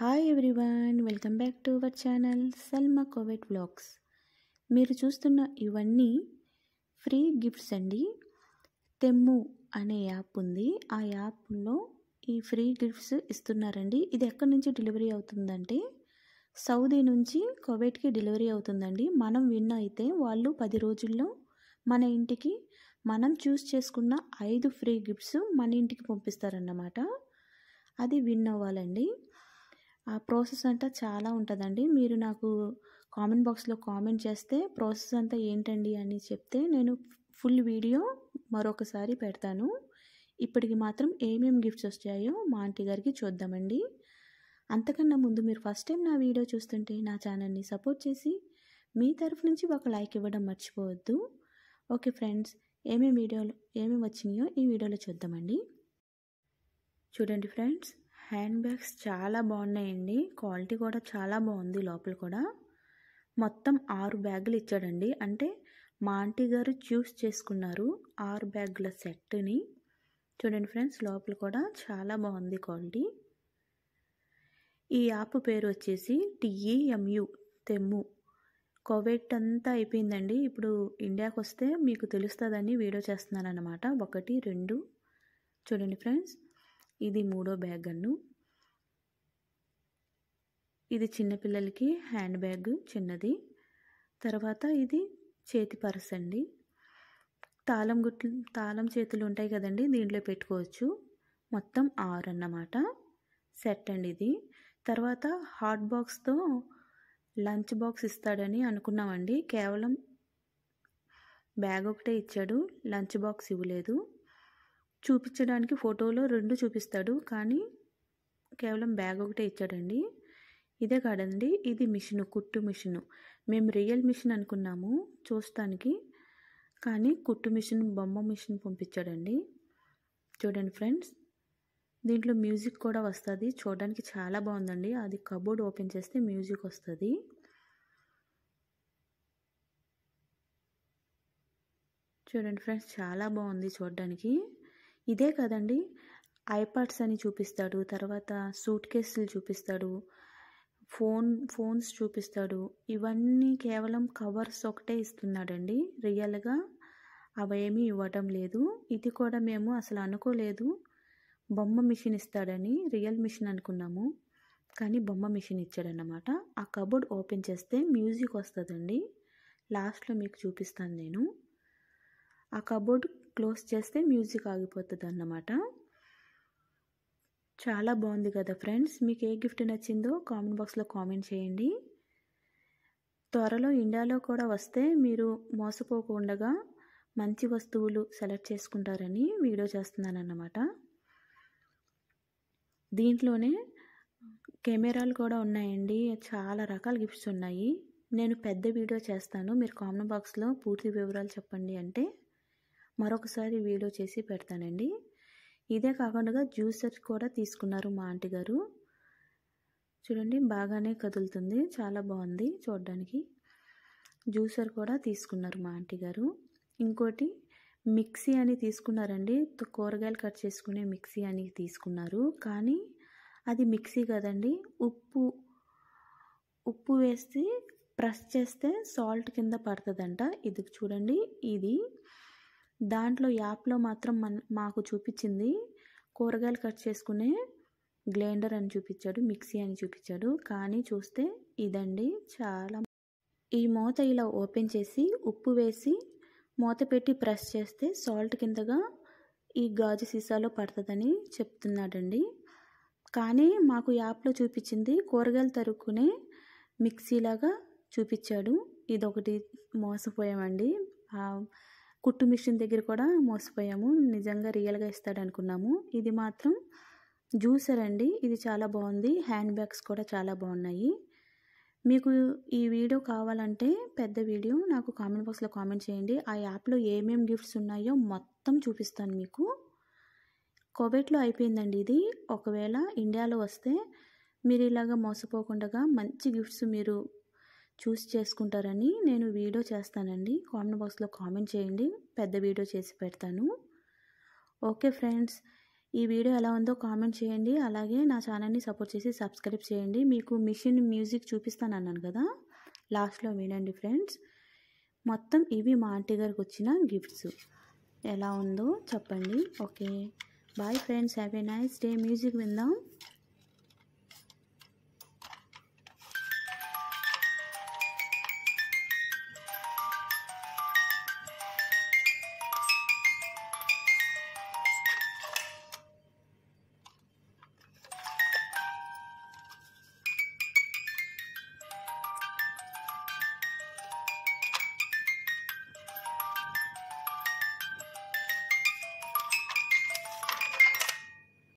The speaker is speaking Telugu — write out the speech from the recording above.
Hi everyone welcome back to our channel Salma Covid vlogs మీరు చూస్తున్న ఇవన్నీ ఫ్రీ గిఫ్ట్స్ అండి. తెమ్ము అనే యాప్ ఉంది. ఆ యాప్లో ఈ ఫ్రీ గిఫ్ట్స్ ఇస్తున్నారండి. ఇది ఎక్కడి నుంచి డెలివరీ అవుతుందంటే సౌదీ నుంచి కోవిడ్కి డెలివరీ అవుతుందండి. మనం విన్ అయితే వాళ్ళు పది రోజుల్లో మన ఇంటికి మనం చూస్ చేసుకున్న ఐదు ఫ్రీ గిఫ్ట్స్ మన ఇంటికి పంపిస్తారన్నమాట. అది విన్ అవ్వాలండి. ఆ ప్రాసెస్ అంతా చాలా ఉంటుందండి. మీరు నాకు కామెంట్ బాక్స్లో కామెంట్ చేస్తే ప్రాసెస్ అంతా ఏంటండి అని చెప్తే నేను ఫుల్ వీడియో మరొకసారి పెడతాను. ఇప్పటికి మాత్రం ఏమేమి గిఫ్ట్స్ వచ్చాయో మా ఆంటీ గారికి చూద్దామండి. అంతకన్నా ముందు మీరు ఫస్ట్ టైం నా వీడియో చూస్తుంటే నా ఛానల్ని సపోర్ట్ చేసి మీ తరఫు నుంచి ఒక లైక్ ఇవ్వడం మర్చిపోవద్దు. ఓకే ఫ్రెండ్స్ ఏమేమి వీడియోలు ఏమేమి వచ్చినాయో ఈ వీడియోలో చూద్దామండి. చూడండి ఫ్రెండ్స్ హ్యాండ్ బ్యాగ్స్ చాలా బాగున్నాయండి. క్వాలిటీ కూడా చాలా బాగుంది లోపల కూడా. మొత్తం ఆరు బ్యాగులు ఇచ్చాడండి. అంటే మా ఆంటీ గారు చూస్ చేసుకున్నారు ఆరు బ్యాగుల సెట్ని. చూడండి ఫ్రెండ్స్ లోపల కూడా చాలా బాగుంది క్వాలిటీ. ఈ యాప్ పేరు వచ్చేసి టీఈఎంయు తెమ్ము. కోవిడ్ అంతా అయిపోయిందండి. ఇప్పుడు ఇండియాకి వస్తే మీకు తెలుస్తుందని వీడియో చేస్తున్నాను అనమాట ఒకటి రెండు. చూడండి ఫ్రెండ్స్. ఇది మూడో బ్యాగ్ అన్ను. ఇది చిన్నపిల్లలకి హ్యాండ్ బ్యాగ్ చిన్నది. తర్వాత ఇది చేతి పర్స్ అండి. తాళం గుట్లు తాళం చేతులు ఉంటాయి కదండి దీంట్లో పెట్టుకోవచ్చు. మొత్తం ఆరు అన్నమాట. సెట్ అండి ఇది. తర్వాత హాట్ బాక్స్తో లంచ్ బాక్స్ ఇస్తాడని అనుకున్నామండి. కేవలం బ్యాగ్ ఒకటే ఇచ్చాడు లంచ్ బాక్స్ ఇవ్వలేదు. చూపించడానికి ఫోటోలో రెండు చూపిస్తాడు కానీ కేవలం బ్యాగ్ ఒకటే ఇచ్చాడండి. ఇదే కాదండి ఇది మిషను కుట్టు మిషను. మేము రియల్ మిషన్ అనుకున్నాము చూస్తానికి కానీ కుట్టు మిషన్ బొమ్మ మిషన్ పంపించాడండి. చూడండి ఫ్రెండ్స్ దీంట్లో మ్యూజిక్ కూడా వస్తుంది. చూడడానికి చాలా బాగుందండి. అది కబోర్డ్ ఓపెన్ చేస్తే మ్యూజిక్ వస్తుంది. చూడండి ఫ్రెండ్స్ చాలా బాగుంది చూడడానికి. ఇదే కదండి. ఐపాడ్స్ అని చూపిస్తాడు తర్వాత సూట్ కేసులు చూపిస్తాడు ఫోన్ ఫోన్స్ చూపిస్తాడు. ఇవన్నీ కేవలం కవర్స్ ఒకటే ఇస్తున్నాడండి రియల్గా. అవేమీ ఇవ్వటం లేదు. ఇది కూడా మేము అసలు అనుకోలేదు. బొమ్మ మిషన్ ఇస్తాడని రియల్ మిషన్ అనుకున్నాము. కానీ బొమ్మ మిషన్ ఇచ్చాడన్నమాట. ఆ కబోర్డ్ ఓపెన్ చేస్తే మ్యూజిక్ వస్తుందండి. లాస్ట్లో మీకు చూపిస్తాను నేను. ఆ కబోర్డ్ క్లోజ్ చేస్తే మ్యూజిక్ ఆగిపోతుంది అన్నమాట చాలా బాగుంది కదా ఫ్రెండ్స్. మీకు ఏ గిఫ్ట్ నచ్చిందో కామెంట్ బాక్స్లో కామెంట్ చేయండి. త్వరలో ఇండియాలో కూడా వస్తే మీరు మోసపోకుండా మంచి వస్తువులు సెలెక్ట్ చేసుకుంటారని వీడియో చేస్తున్నాను అన్నమాట దీంట్లోనే కెమెరాలు కూడా ఉన్నాయండి. చాలా రకాల గిఫ్ట్స్ ఉన్నాయి. నేను పెద్ద వీడియో చేస్తాను. మీరు కామెంట్ బాక్స్లో పూర్తి వివరాలు చెప్పండి అంటే మరొకసారి వీడియో చేసి పెడతానండి. ఇదే కాకుండా జ్యూసర్ కూడా తీసుకున్నారు మా ఆంటీ గారు. చూడండి బాగానే కదులుతుంది. చాలా బాగుంది చూడడానికి. జ్యూసర్ కూడా తీసుకున్నారు మా ఆంటీ గారు. ఇంకోటి మిక్సీ అని తీసుకున్నారండి. కూరగాయలు కట్ చేసుకునే మిక్సీ అని తీసుకున్నారు. కానీ అది మిక్సీ కదండి. ఉప్పు ఉప్పు వేసి ప్రెస్ చేస్తే సాల్ట్ కింద పడుతుందంట. ఇది చూడండి ఇది దాంట్లో యాప్లో మాత్రం మన మాకు చూపించింది. కూరగాయలు కట్ చేసుకునే గ్లైండర్ అని చూపించాడు మిక్సీ అని చూపించాడు. కానీ చూస్తే ఇదండి చాలా ఈ మూత ఇలా ఓపెన్ చేసి ఉప్పు వేసి మూత పెట్టి ప్రెస్ చేస్తే సాల్ట్ కిందగా ఈ గాజు సీసాలో పడుతుందని చెప్తున్నాడండి. కానీ మాకు యాప్లో చూపించింది కూరగాయలు తరుక్కునే మిక్సీలాగా చూపించాడు. ఇదొకటి మోసపోయామండి. కుట్టు మిషన్ దగ్గర కూడా మోసపోయాము. నిజంగా రియల్గా ఇస్తాడు అనుకున్నాము ఇది మాత్రం జ్యూసర్ అండి. ఇది చాలా బాగుంది. హ్యాండ్ బ్యాగ్స్ కూడా చాలా బాగున్నాయి. మీకు ఈ వీడియో కావాలంటే పెద్ద వీడియో నాకు కామెంట్ బాక్స్లో కామెంట్ చేయండి. ఆ యాప్లో ఏమేమి గిఫ్ట్స్ ఉన్నాయో మొత్తం చూపిస్తాను మీకు. కోవెట్లో అయిపోయిందండి ఇది. ఒకవేళ ఇండియాలో వస్తే మీరు ఇలాగ మోసపోకుండా మంచి గిఫ్ట్స్ మీరు చూస్ చేసుకుంటారని నేను వీడియో చేస్తానండి. కామెంట్ బాక్స్లో కామెంట్ చేయండి. పెద్ద వీడియో చేసి పెడతాను. ఓకే ఫ్రెండ్స్ ఈ వీడియో ఎలా ఉందో కామెంట్ చేయండి. అలాగే నా ఛానల్ని సపోర్ట్ చేసి సబ్స్క్రైబ్ చేయండి. మీకు మిషన్ మ్యూజిక్ చూపిస్తాను అన్నాను కదా లాస్ట్లో వినండి ఫ్రెండ్స్. మొత్తం ఇవి మా ఆంటీ గారికి వచ్చిన గిఫ్ట్స్. ఎలా ఉందో చెప్పండి. Okay bye friends. Have a nice day. Music విందాం.